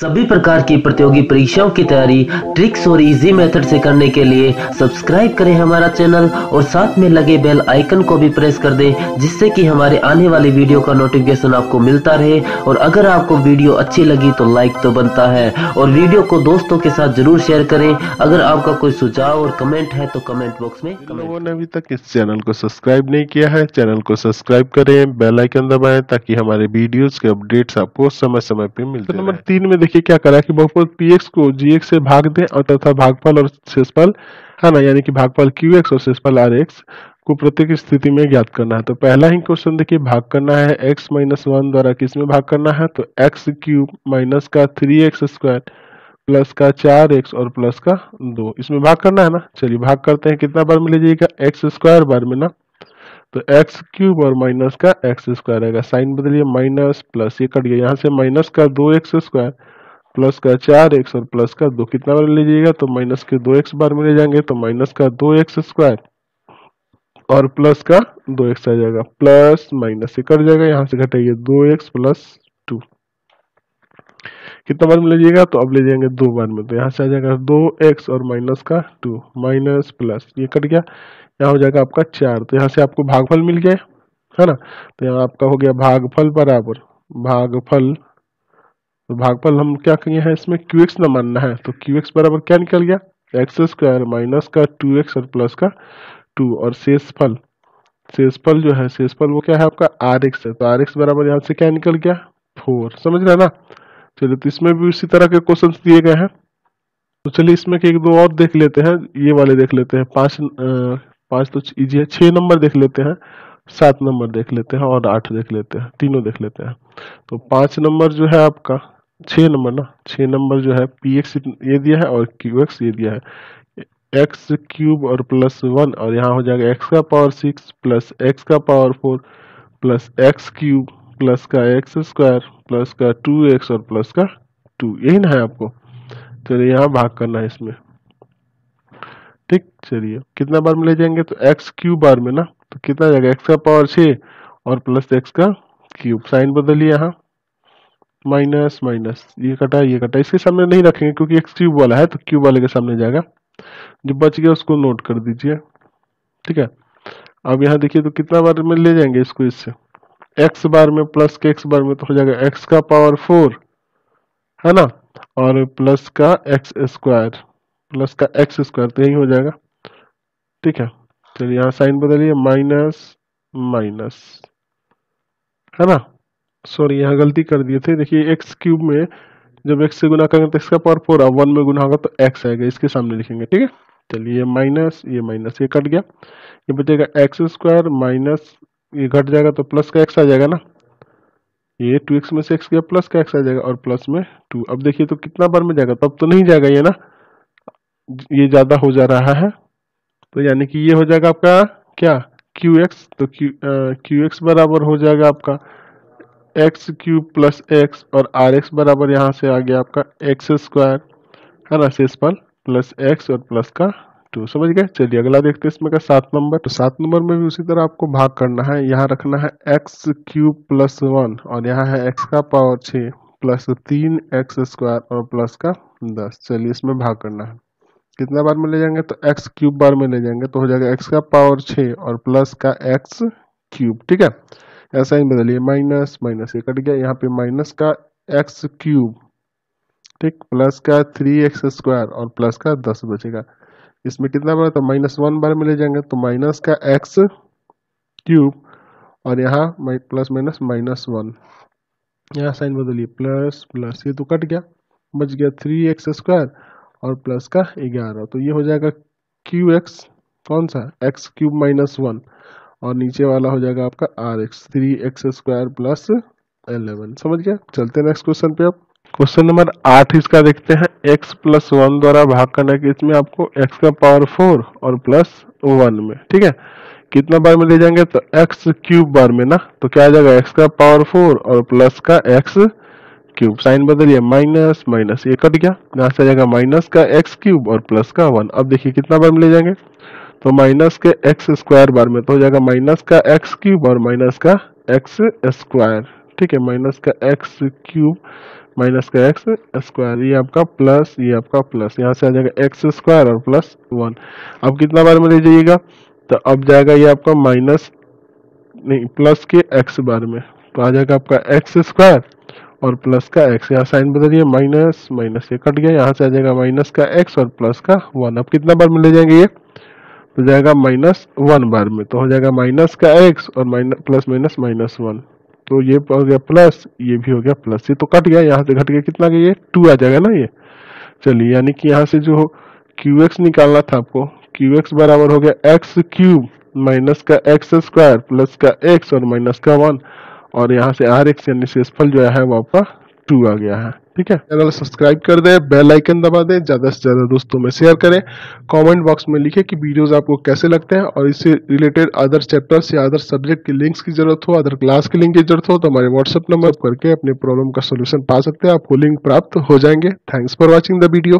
सभी प्रकार की प्रतियोगी परीक्षाओं की तैयारी ट्रिक्स और इजी मेथड से करने के लिए सब्सक्राइब करें हमारा चैनल और साथ में लगे बेल आइकन को भी प्रेस कर दें जिससे कि हमारे आने वाली वीडियो का नोटिफिकेशन आपको मिलता रहे और अगर आपको वीडियो अच्छी लगी तो लाइक तो बनता है। और वीडियो को दोस्तों के साथ ज़रूर शेयर करें। अगर आपका कोई सुझाव और कमेंट है तो कमेंट बॉक्स में लोगों ने अभी तक इस चैनल को सब्सक्राइब नहीं किया है चैनल को सब्सक्राइब करें बेल आइकन दबाएँ ताकि हमारे वीडियोस के अपडेट्स आपको समय समय पर मिलते तो नंबर तीन में देखिए क्या करा कि बहुपद px को gx से भाग दें और तथा भागफल और शेषफल, है ना, यानी कि भागफल qx और शेषफल rx को प्रत्येक स्थिति में ज्ञात करना है। तो पहला ही क्वेश्चन देखिए, भाग करना है x माइनस वन द्वारा किसमें भाग करना है? तो x क्यूब माइनस का थ्री एक्स स्क्वायर प्लस का चार एक्स और प्लस का दो। इसमें भाग करना है ना? चलिए भाग करते हैं। कितना बार में लीजिएगा? एक्स स्क्वायर बार में ना? तो एक्स क्यूब और माइनस का एक्स स्क्वायर आएगा साइन बदलिए माइनस प्लस ये कट गया। यहाँ से माइनस का दो एक्स स्क्वायर प्लस का चार एक्स और प्लस का दो। कितना बार लीजिएगा तो माइनस के दो एक्स बार में ले जाएँगे तो माइनस का दो एक्स स्क्वायर और प्लस का दो एक्स आ जाएगा। प्लस माइनस से कट जाएगा, यहाँ से घटाइए दो एक्स प्लस टू। कितना बार में लीजिएगा तो अब ले जाएँगे दो बार में तो यहाँ से आ जाएगा दो एक्स और माइनस का टू। माइनस प्लस, ये कट गया, यहाँ हो जाएगा आपका चार। तो यहाँ से आपको भागफल मिल गया, है ना? तो यहाँ आपका हो गया भागफल बराबर। भागफल तो भागफल हम क्या किए हैं? इसमें क्यू एक्स न मानना है। तो क्यू एक्स बराबर क्या निकल गया? एक्स स्क्वायर माइनस का टू एक्स और प्लस का टू और शेषफल। शेषफल जो है, शेषफल वो क्या है आपका? आर एक्स है। तो आर एक्स बराबर यहाँ से क्या निकल गया? फोर समझ रहे ना? चलिए तो इसमें भी उसी तरह के क्वेश्चन दिए गए हैं। तो चलिए, इसमें एक दो और देख लेते हैं। ये वाले देख लेते हैं। पाँच पाँच तो इजी है छः नंबर देख लेते हैं। सात नंबर देख लेते हैं और आठ देख लेते हैं। तीनों देख लेते हैं। तो पाँच नंबर जो है आपका छः नंबर ना छः नंबर जो है पी एक्स ये दिया है और क्यू एक्स ये दिया है। एक्स क्यूब और प्लस वन और यहाँ हो जाएगा एक्स का पावर सिक्स प्लस एक्स का power four plus X cube plus का एक्स स्क्वायर प्लस का टू एक्स और प्लस का टू यही ना है आपको? चलिए यहाँ भाग करना है इसमें। ठीक, चलिए। कितना बार में ले जाएँगे? तो एक्स क्यूब बार में ना तो कितना जाएगा? एक्स का पावर छः और प्लस एक्स का क्यूब साइन बदलिए यहाँ। Minus minus. ये कटा ये कटा। इसके सामने नहीं रखेंगे क्योंकि एक्स क्यूब वाला है तो क्यूब वाले के सामने जाएगा। जो बच गया उसको नोट कर दीजिए। ठीक है? अब यहाँ देखिए तो कितना बार में ले जाएँगे इसको इससे? एक्स बार में प्लस के एक्स बार में तो हो जाएगा एक्स का पावर फोर है ना? और प्लस का एक्स स्क्वायर प्लस का एक्स स्क्वायर तो यही हो जाएगा। ठीक है? चलिए, यहाँ साइन बदलिए माइनस माइनस है ना? सॉरी, यहाँ गलती कर दिए थे। देखिए एक्स क्यूब में जब एक्स से गुना करेंगे तो इसका पावर फोर वन में गुना होगा तो एक्स आएगा। इसके सामने लिखेंगे, ठीक है? चलिए माइनस ये माइनस ये कट गया। ये बचेगा एक्स स्क्वायर माइनस ये घट जाएगा तो प्लस का एक्स आ जाएगा ना? ये टू एक्स में से एक्स गया प्लस का एक्स आ जाएगा और प्लस में टू अब देखिए तो कितना बार में जाएगा? तब तो नहीं जाएगा ये ना? ये ज़्यादा हो जा रहा है। तो यानी कि ये हो जाएगा आपका क्या? क्यू एक्स तो क्यू क्यू एक्स बराबर हो जाएगा आपका। एक्स क्यूब प्लस एक्स और आर एक्स बराबर यहाँ से आ गया आपका एक्स स्क्वायर। है ना? शेषफल प्लस एक्स और प्लस का टू। समझ गए? चलिए अगला देखते हैं इसमें का सात नंबर। तो सात नंबर में भी उसी तरह आपको भाग करना है। यहाँ रखना है एक्स क्यूब प्लस वन और यहाँ है एक्स का पावर छः प्लस तीन एक्स स्क्वायर और प्लस का दस। चलिए इसमें भाग करना है। कितना बार में ले जाएँगे? तो एक्स क्यूब बार में ले जाएँगे। तो हो जाएगा एक्स का पावर छः और प्लस का एक्स क्यूब। ठीक है? ही बदलिए माइनस माइनस ये कट गया, यहाँ पे माइनस का एक्स क्यूब ठीक प्लस का थ्री एक्स स्क्वायर और प्लस का दस बचेगा। इसमें कितना बार तो माइनस वन बार में ले जाएँगे तो माइनस का एक्स क्यूब और यहाँ प्लस माइनस माइनस वन यहाँ साइन बदलिए प्लस प्लस ये तो कट गया, बच गया थ्री एक्स स्क्वायर और प्लस का ग्यारह। तो ये हो जाएगा क्यू एक्स कौन सा? एक्स क्यूब माइनस वन और नीचे वाला हो जाएगा आपका R X three X square plus eleven समझ गया? चलते नेक्स्ट क्वेश्चन पे आप क्वेश्चन नंबर आठ इसका देखते हैं। X प्लस वन द्वारा भाग करना कि इसमें आपको x का पावर फोर और प्लस वन में। ठीक है? कितना बार में ले जाएँगे? तो x क्यूब बार में ना? तो क्या आ जाएगा? X का पावर फोर और प्लस का x क्यूब साइन बदलिए। माइनस माइनस ये कट गया। यहाँ से आ जाएगा माइनस का एक्स क्यूब और प्लस का वन अब देखिए कितना बार में ले जाएँगे? तो माइनस के एक्स स्क्वायर बार में तो हो जाएगा माइनस का एक्स क्यूब और माइनस का एक्स स्क्वायर। ठीक है, माइनस का एक्स क्यूब, माइनस का एक्स स्क्वायर। ये आपका प्लस, ये आपका प्लस। यहाँ से आ जाएगा एक्स स्क्वायर और प्लस वन। अब कितना बार में ले जाइएगा तो अब जाएगा ये आपका माइनस, नहीं, प्लस के एक्स बार में। तो आ जाएगा आपका एक्स स्क्वायर और प्लस का एक्स। यहाँ साइन बदलिए माइनस माइनस। ये कट गया, यहाँ से आ जाएगा माइनस का एक्स और प्लस का वन। अब कितना बार में ले जाएँगे ये? तो जाएगा माइनस वन बार में तो हो जाएगा माइनस का एक्स और minus, plus minus minus one. तो ये हो गया प्लस, ये भी हो गया प्लस। ये तो कट गया, यहाँ से घट गया, कितना गया? ये टू आ जाएगा ना ये। चलिए, यानी कि यहाँ से जो क्यू एक्स निकालना था आपको क्यू एक्स बराबर हो गया एक्स क्यूब माइनस का एक्स स्क्वायर प्लस का एक्स और माइनस का वन। और यहाँ से आर एक्स यानी शेषफल जो है वो आपका टू आ गया है। ठीक है? चैनल सब्सक्राइब कर दें, बेल आइकन दबा दें, ज़्यादा से ज़्यादा दोस्तों में शेयर करें। कमेंट बॉक्स में लिखें कि वीडियोस आपको कैसे लगते हैं और इससे रिलेटेड अदर चैप्टर्स या अदर सब्जेक्ट के लिंक्स की ज़रूरत हो अदर क्लास के लिंक की ज़रूरत हो तो हमारे व्हाट्सएप नंबर करके अपने प्रॉब्लम का सोल्यूशन पा सकते हैं। आपको लिंक प्राप्त हो जाएँगे। Thanks for watching the video